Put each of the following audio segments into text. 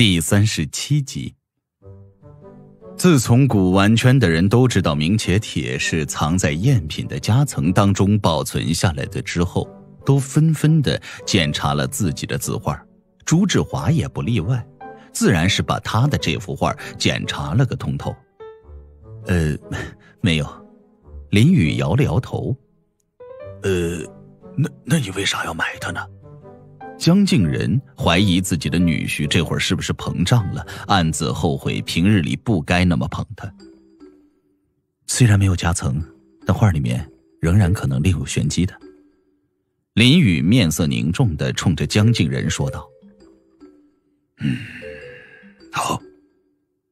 第三十七集。自从古玩圈的人都知道明且铁是藏在赝品的夹层当中保存下来的之后，都纷纷的检查了自己的字画，朱志华也不例外，自然是把他的这幅画检查了个通透。呃，没有，林雨摇了摇头。呃，那那你为啥要买它呢？江静仁怀疑自己的女婿这会儿是不是膨胀了，暗自后悔平日里不该那么捧他。虽然没有夹层，但画里面仍然可能另有玄机的。林雨面色凝重的冲着江静仁说道：“嗯，好，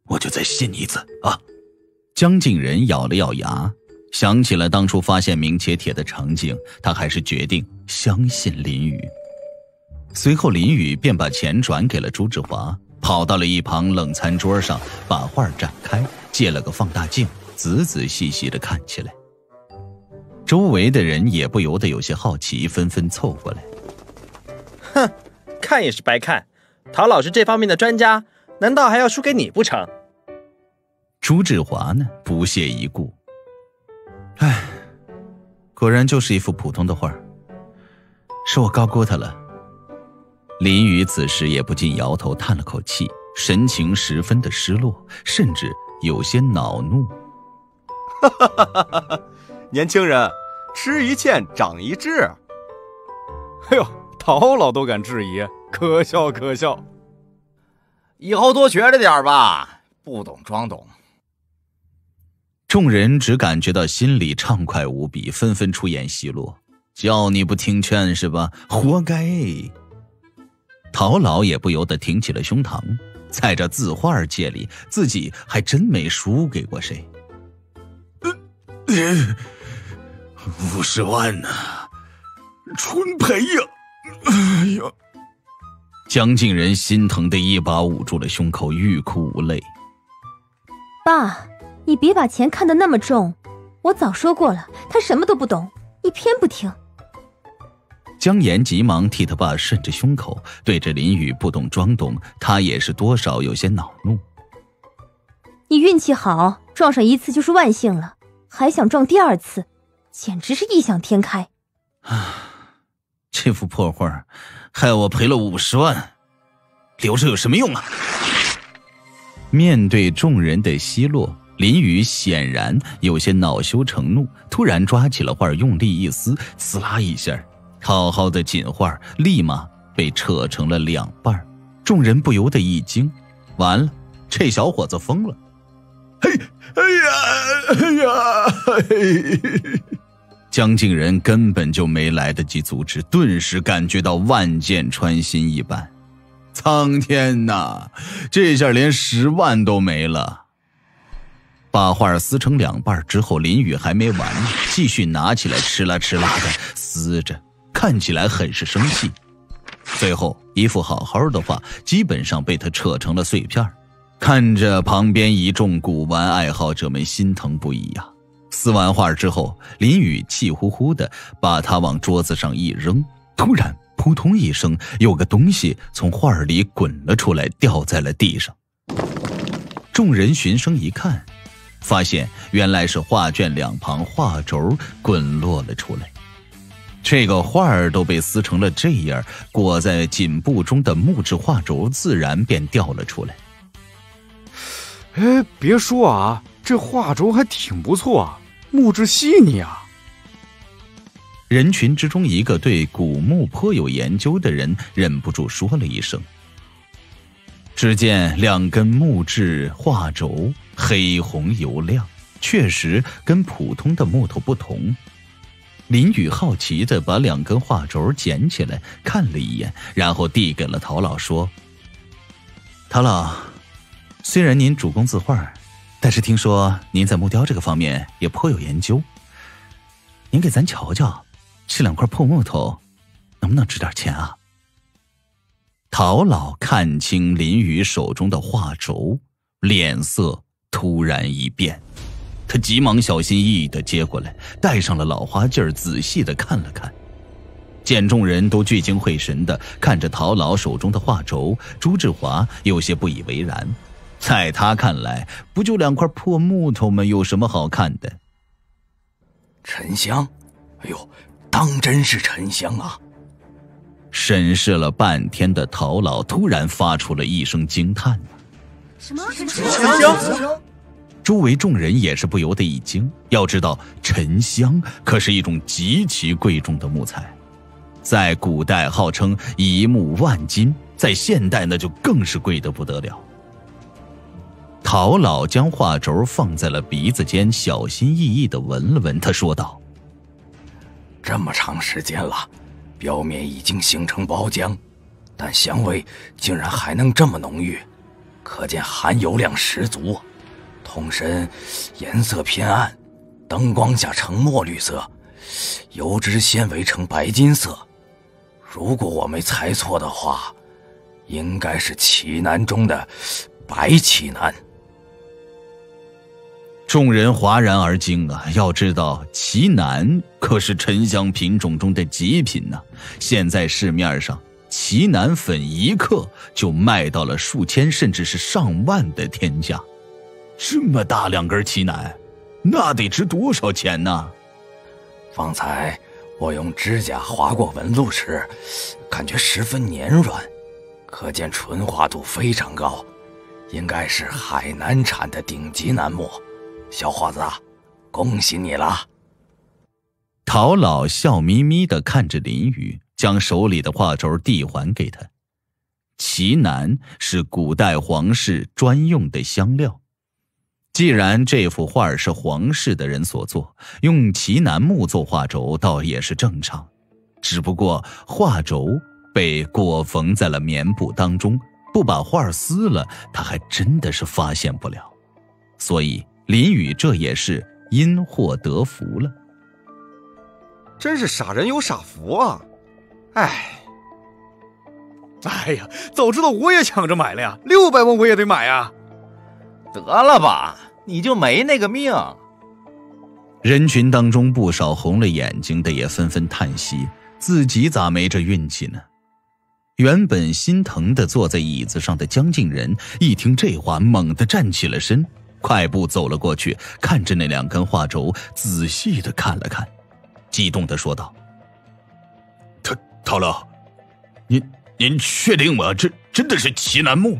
我就再信你一次啊。”江静仁咬了咬牙，想起了当初发现明铁铁的场景，他还是决定相信林雨。随后，林雨便把钱转给了朱志华，跑到了一旁冷餐桌上，把画展开，借了个放大镜，仔仔细细的看起来。周围的人也不由得有些好奇，纷纷凑过来。哼，看也是白看，陶老师这方面的专家，难道还要输给你不成？朱志华呢，不屑一顾。唉，果然就是一幅普通的画，是我高估他了。林雨此时也不禁摇头，叹了口气，神情十分的失落，甚至有些恼怒。哈哈哈哈哈！年轻人，吃一堑长一智。哎呦，陶老都敢质疑，可笑可笑。以后多学着点吧，不懂装懂。众人只感觉到心里畅快无比，纷纷出言奚落：“叫你不听劝是吧？活该！”陶老也不由得挺起了胸膛，在这字画界里，自己还真没输给过谁。五十万呢，春培呀！哎呀，江静仁心疼的一把捂住了胸口，欲哭无泪。爸，你别把钱看得那么重，我早说过了，他什么都不懂，你偏不听。江岩急忙替他爸顺着胸口，对着林雨不懂装懂，他也是多少有些恼怒。你运气好，撞上一次就是万幸了，还想撞第二次，简直是异想天开。啊，这幅破画，害我赔了五十万，留着有什么用啊？面对众人的奚落，林雨显然有些恼羞成怒，突然抓起了画，用力一撕，撕拉一下。好好的锦画立马被扯成了两半，众人不由得一惊，完了，这小伙子疯了！嘿，哎呀，哎呀！嘿江敬仁根本就没来得及阻止，顿时感觉到万箭穿心一般。苍天呐，这下连十万都没了！把画撕成两半之后，林雨还没完呢，继续拿起来吃啦吃啦的撕着。看起来很是生气，最后一幅好好的画基本上被他扯成了碎片看着旁边一众古玩爱好者们心疼不已呀。撕完画之后，林雨气呼呼的把它往桌子上一扔，突然扑通一声，有个东西从画里滚了出来，掉在了地上。众人循声一看，发现原来是画卷两旁画轴滚落了出来。这个画儿都被撕成了这样，裹在锦布中的木质画轴自然便掉了出来。哎，别说啊，这画轴还挺不错啊，木质细腻啊。人群之中，一个对古墓颇有研究的人忍不住说了一声。只见两根木质画轴黑红油亮，确实跟普通的木头不同。林雨好奇的把两根画轴捡起来看了一眼，然后递给了陶老，说：“陶老，虽然您主攻字画，但是听说您在木雕这个方面也颇有研究。您给咱瞧瞧，这两块破木头能不能值点钱啊？”陶老看清林雨手中的画轴，脸色突然一变。他急忙小心翼翼的接过来，戴上了老花镜，仔细的看了看。见众人都聚精会神的看着陶老手中的画轴，朱志华有些不以为然。在他看来，不就两块破木头吗？有什么好看的？沉香，哎呦，当真是沉香啊！审视了半天的陶老突然发出了一声惊叹：“什么沉香？”周围众人也是不由得一惊。要知道，沉香可是一种极其贵重的木材。在古代号称一木万金，在现代那就更是贵得不得了。陶老将画轴放在了鼻子间，小心翼翼的闻了闻，他说道：“这么长时间了，表面已经形成包浆，但香味竟然还能这么浓郁，可见含油量十足。桶身颜色偏暗，灯光下呈墨绿色，油脂纤维呈白金色。”如果我没猜错的话，应该是奇楠中的白奇楠。众人哗然而惊啊！要知道，奇楠可是沉香品种中的极品呢。现在市面上，奇楠粉一克就卖到了数千甚至是上万的天价。这么大两根奇楠，那得值多少钱呢？方才。我用指甲划过纹路时，感觉十分粘软，可见纯化度非常高，应该是海南产的顶级楠木。小伙子，恭喜你了！陶老笑眯眯的看着林雨，将手里的画轴递还给他。奇楠是古代皇室专用的香料。既然这幅画是皇室的人所作，用奇楠木做画轴倒也是正常。只不过画轴被裹缝在了棉布当中，不把画撕了，他还真的是发现不了。所以林雨这也是因祸得福了。真是傻人有傻福啊！哎，哎呀，早知道我也抢着买了呀，六百万我也得买呀！得了吧。你就没那个命？人群当中不少红了眼睛的也纷纷叹息：自己咋没这运气呢？原本心疼的坐在椅子上的江静仁一听这话，猛地站起了身，快步走了过去，看着那两根画轴，仔细的看了看，激动的说道：“陶陶老，您您确定吗？这真的是奇楠木？”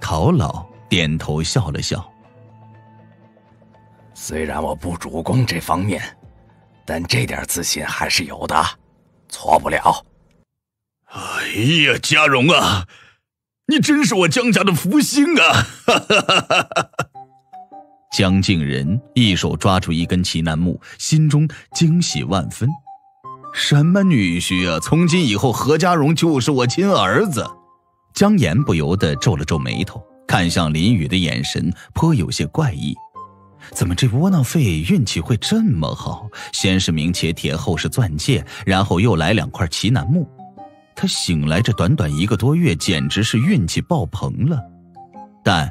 陶老点头笑了笑。虽然我不主攻这方面，但这点自信还是有的，错不了。哎呀，家荣啊，你真是我江家的福星啊！江静人一手抓住一根奇楠木，心中惊喜万分。什么女婿啊？从今以后，何家荣就是我亲儿子。江岩不由得皱了皱眉头，看向林雨的眼神颇有些怪异。怎么这窝囊废运气会这么好？先是明切铁，后是钻戒，然后又来两块奇楠木。他醒来这短短一个多月，简直是运气爆棚了。但，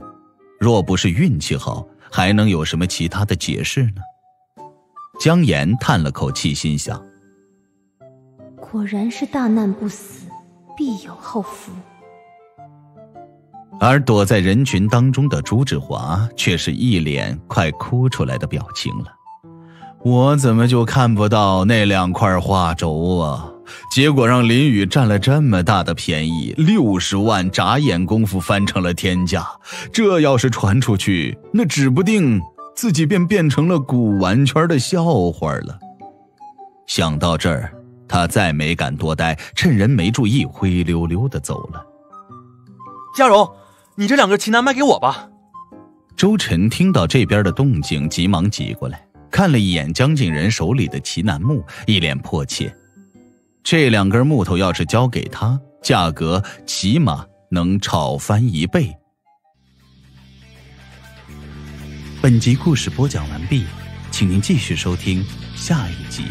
若不是运气好，还能有什么其他的解释呢？江岩叹了口气，心想：果然是大难不死，必有后福。而躲在人群当中的朱志华却是一脸快哭出来的表情了。我怎么就看不到那两块画轴啊？结果让林雨占了这么大的便宜，六十万眨眼功夫翻成了天价。这要是传出去，那指不定自己便变成了古玩圈的笑话了。想到这儿，他再没敢多待，趁人没注意，灰溜溜的走了。嘉荣。你这两个奇楠卖给我吧。周晨听到这边的动静，急忙挤过来，看了一眼江景仁手里的奇楠木，一脸迫切。这两根木头要是交给他，价格起码能炒翻一倍。本集故事播讲完毕，请您继续收听下一集。